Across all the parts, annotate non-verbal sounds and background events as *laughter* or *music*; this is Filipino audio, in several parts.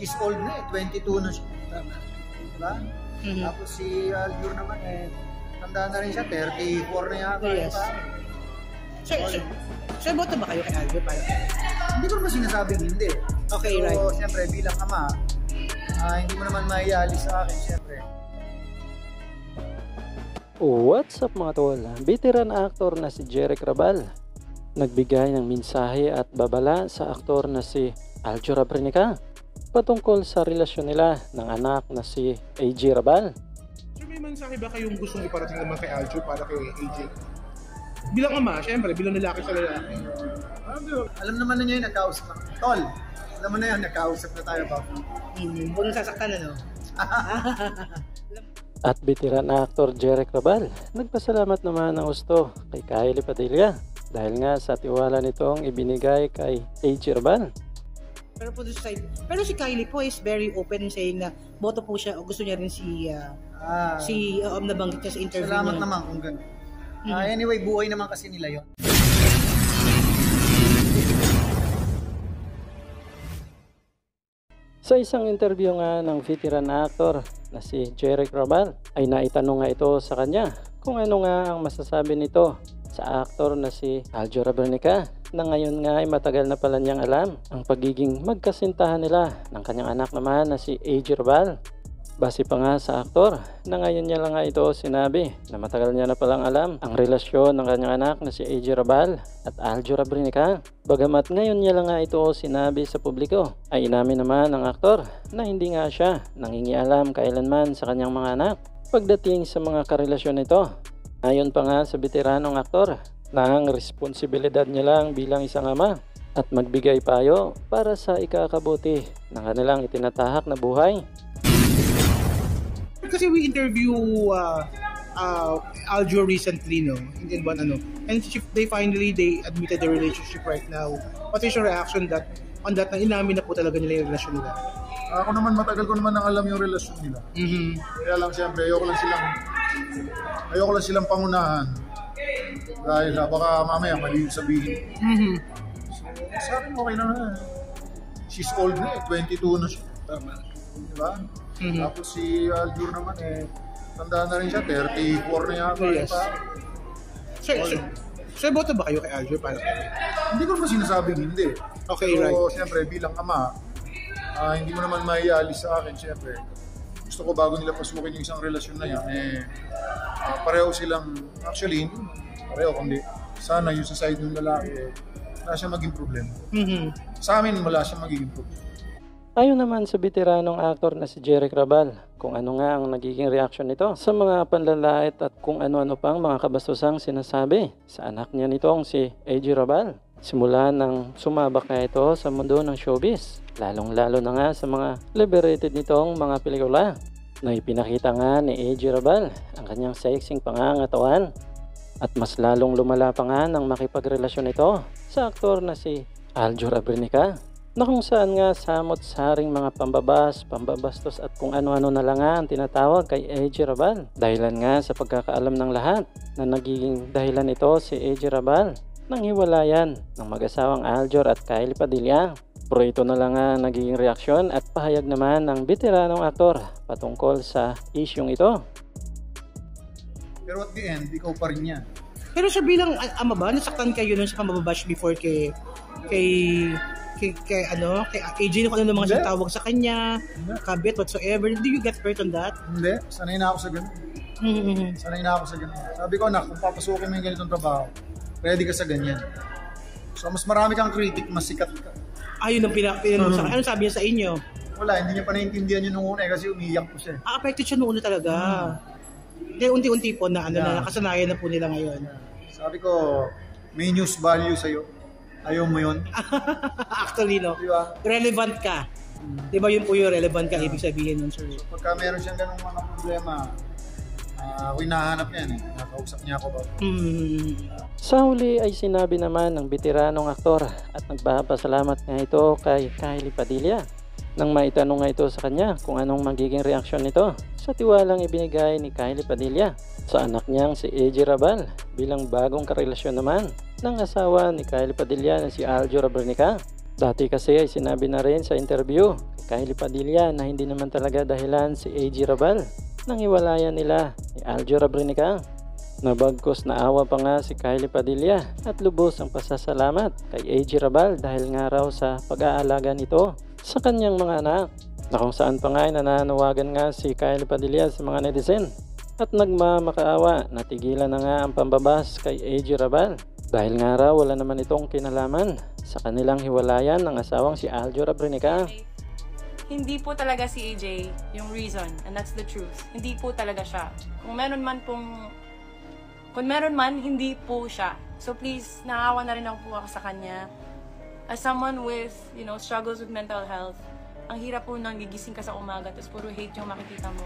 she's old na eh, 22 na siya. Tama. Diba? Mhm. Tapos si Aljur naman eh, tanda na rin siya, 34 na yata. Yes. diba? So, so, so, boto ba kayo kay Aljo para Hindi ko naman sinasabing hindi. Okay, so, right. siyempre, bilang ama, ah, hindi mo naman maialis sa akin, siyempre. What's up mga tol? Veteran actor na si Jeric Rabal nagbigay ng mensahe at babala sa aktor na si Aljo Rabrinica patungkol sa relasyon nila ng anak na si AJ Rabal. Sir, may mensahe ba kayong gustong iparating naman kay Aljo para kay AJ? Bilang ama, syempre, bilang lalaki sa lalaki. Alam naman na niya yung nagkausap na. Tol, alam mo na yun, nagkausap na tayo ba? Hmm, huwag sasaktan ano. *laughs* At veteran actor Jeric Rabal nagpasalamat naman ng gusto kay Kylie Padilla dahil nga sa tiwala nitong ibinigay kay AJ Rabal. Pero po sa side, pero si Kylie po is very open in saying na boto po siya o gusto niya rin si ah, Ah, si um, nabanggit niya sa interview salamat niya. naman kung gano'n. Mhm. Ah, anyway, buhay naman kasi nila yon. Sa isang interview nga ng veteran na actor na si Jeric Rabal ay naitanong nga ito sa kanya kung ano nga ang masasabi nito sa aktor na si Aljo Rabernica na ngayon nga ay matagal na pala niyang alam ang pagiging magkasintahan nila ng kanyang anak naman na si AJ Rabal. Base pa nga sa aktor na ngayon niya lang nga ito sinabi na matagal niya na palang alam ang relasyon ng kanyang anak na si AJ Rabal at Aljo Rabrinica. Bagamat ngayon niya lang nga ito sinabi sa publiko ay inamin naman ng aktor na hindi nga siya nangingialam kailanman sa kanyang mga anak pagdating sa mga karelasyon nito. Ayon pa nga sa veteranong aktor na ang responsibilidad niya lang bilang isang ama at magbigay payo para sa ikakabuti ng kanilang itinatahak na buhay Kasi we interview uh, uh, Aljo recently, no? Hindi ba ano? And she, they finally, they admitted the relationship right now. What is your reaction that on that na inamin na po talaga nila yung relasyon nila? Ako naman matagal ko naman nang alam yung relasyon nila. Mm-hmm. Kaya lang siyempre ayoko lang silang ayoko lang silang pangunahan. Dahil ah, baka mamaya mali yung sabihin. Mm-hmm. Sa akin okay naman. eh. She's old na eh, 22 na siya. Tama. Di ba? Mhm. Tapos si Aljur naman eh, tanda na rin siya, 34 na yata. Yes. Diba? Sir, sir, sir, boto ba kayo kay Aljo para kay Hindi ko naman sinasabing hindi. Okay, Pero right. siyempre bilang ama, ah, hindi mo naman maialis sa akin siyempre. Gusto ko bago nila pasukin yung isang relasyon na yan, eh, ah, pareho silang, actually, pareho, kundi sana yung sa side ng lalaki, eh, wala siya maging problema. Mm-hmm. Sa amin, wala siya magiging problema. Ayon naman sa veteranong aktor na si Jeric Rabal, kung ano nga ang nagiging reaksyon nito sa mga panlalait at kung ano-ano pang mga kabastusang sinasabi sa anak niya nitong si AJ Rabal. Simula nang sumabak na ito sa mundo ng showbiz, lalong-lalo na nga sa mga liberated nitong mga pelikula na ipinakita nga ni AJ Rabal ang kanyang sexing pangangatawan at mas lalong lumala pa nga nang makipagrelasyon ito sa aktor na si Aljo Rabrinica na kung saan nga samot-saring mga pambabas, pambabastos at kung ano-ano na lang nga ang tinatawag kay AJ Rabal. Dahilan nga sa pagkakaalam ng lahat na nagiging dahilan ito si AJ Rabal ng hiwalayan ng mag-asawang Aljor at Kylie Padilla. Pero ito na lang nga nagiging reaksyon at pahayag naman ng veteranong aktor patungkol sa isyong ito. Pero at the end, ikaw pa rin yan. Pero sa bilang a- ama ba, nasaktan kayo nun sa pambabash before kay kay kay, kay ano, kay AJ kung ano ng mga sinatawag sa kanya, Hindi. kabit whatsoever. Do you get hurt on that? Hindi, sanay na ako sa ganun. Mm-hmm. Sanay na ako sa ganun. Sabi ko, anak, kung papasukin mo yung ganitong trabaho, ready ka sa ganyan. So, mas marami kang critic, mas sikat ka. Ayun ang pina, pinanong Mhm. sa Ano sabi niya sa inyo? Wala, hindi niya pa naiintindihan yun nung una eh, kasi umiiyak ko siya. eh. Ah, affected siya noon talaga. Hindi, unti-unti po na ano Yeah. na nakasanayan na po nila ngayon. Sabi ko, may news value sa'yo. Ayaw mo yun. *laughs* Actually, no, Di ba? relevant ka. Di ba yun po yung relevant ka, ibig sabihin nun, sir? Pagka meron siyang ganung mga problema, ah, ako hinahanap niya eh. Nakausap niya ako ba? Hmm. Sa huli ay sinabi naman ng veteranong aktor at nagpapasalamat nga ito kay Kylie Padilla nang maitanong nga ito sa kanya kung anong magiging reaksyon nito sa tiwalang ibinigay ni Kylie Padilla sa anak niyang si AJ Rabal bilang bagong karelasyon naman ng asawa ni Kylie Padilla na si Aljo Rabernica. Dati kasi ay sinabi na rin sa interview kay Kylie Padilla na hindi naman talaga dahilan si AG Rabal nang hiwalayan nila ni Aljo Rabrinica. Nabagkos na awa pa nga si Kylie Padilla at lubos ang pasasalamat kay AG Rabal dahil nga raw sa pag-aalaga nito sa kanyang mga anak. Na kung saan pa nga ay nananawagan nga si Kylie Padilla sa mga netizen at nagmamakaawa na tigilan na nga ang pambabas kay AG Rabal dahil nga raw wala naman itong kinalaman sa kanilang hiwalayan ng asawang si Aljo Rabrinica. Hindi po talaga si AJ yung reason, and that's the truth. Hindi po talaga siya. Kung meron man pong... Kung meron man, hindi po siya. So please, naawa na rin ako po ako sa kanya. As someone with, you know, struggles with mental health, ang hirap po nang gigising ka sa umaga, tapos puro hate yung makikita mo.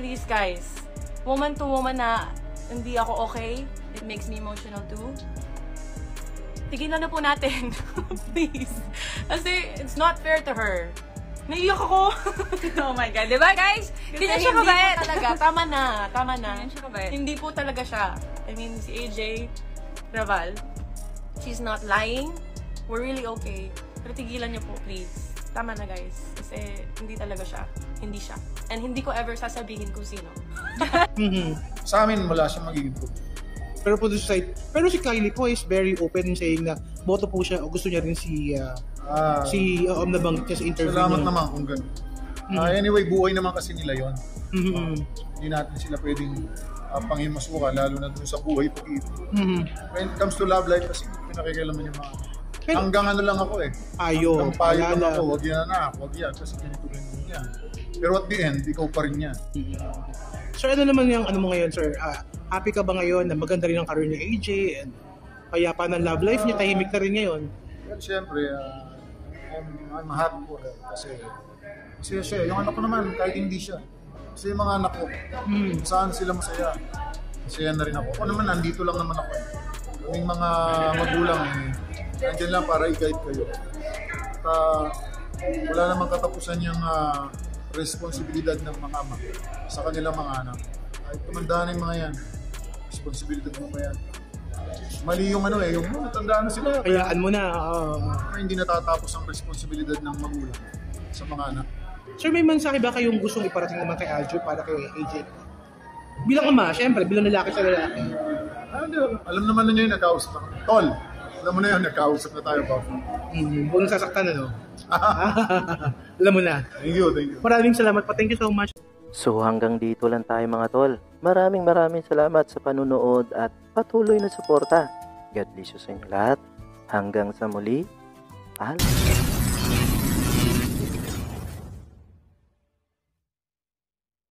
Please guys, woman to woman na hindi ako okay, it makes me emotional too. Tigilan na po natin. *laughs* Please. Kasi it's not fair to her. Naiyak ako. *laughs* oh my God. Di ba, guys? Hindi siya hindi kabait. po talaga. Tama na. Tama na. Hindi siya kabait. Hindi po talaga siya. I mean, si AJ Raval, she's not lying. We're really okay. Pero tigilan niyo po, please. Tama na, guys. Kasi hindi talaga siya. Hindi siya. And hindi ko ever sasabihin kung sino. *laughs* Mhm. Sa amin, wala siyang magiging problema. Pero po doon sa side, pero si Kylie po is very open in saying na boto po siya o gusto niya rin si uh, Ah, si uh, um, nabanggit niya sa interview salamat niya. naman kung gano'n. Ah, anyway, buhay naman kasi nila yon. Mhm. Hindi natin sila pwedeng uh, panghimasukan, lalo na dun sa buhay pag-ibig. Mhm. When it comes to love life, kasi pinakikialaman yung mga... Pero- Hanggang ano lang ako eh. Ayo, Hanggang payo lang ako, wag yan anak, wag yan, kasi ganito ganito yan. Pero at the end, ikaw pa rin yan. Sir, ano naman yung ano mo ngayon, sir? Ah, happy ka ba ngayon na maganda rin ang career ni AJ and kaya pa ng love life niya, tahimik na rin ngayon? Well, siyempre, ah, I'm, I'm happy for her kasi kasi siya, yung anak ko naman, kahit hindi siya. Kasi yung mga anak ko, Hmm. saan sila masaya. Masaya na rin ako. Ako naman, nandito lang naman ako. eh. Kaming mga magulang, eh, nandyan lang para i-guide kayo. At ah, wala namang katapusan yung ah, responsibilidad ng mga ama sa kanilang mga anak. Kahit tumandaan yung mga yan, responsibilidad mo pa yan. Mali yung ano eh, yung oh, matandaan na sila. Kayaan mo na. ah. Kaya hindi natatapos ang responsibilidad ng magulang sa mga anak. sir, may mensahe ba kayong gustong iparating naman kay Aljo para kay AJ? Bilang ama, syempre, bilang lalaki sa lalaki. Alam naman na niya yung nagkausap na. Tol, alam mo na yun, nagkausap na tayo pa. Hmm, huwag nasasaktan, ano? *laughs* Alam mo na. Thank you, thank you. Maraming salamat pa. Thank you so much. So hanggang dito lang tayo mga tol. Maraming maraming salamat sa panunood at patuloy na suporta. God bless you sa inyo lahat. Hanggang sa muli. Paalam.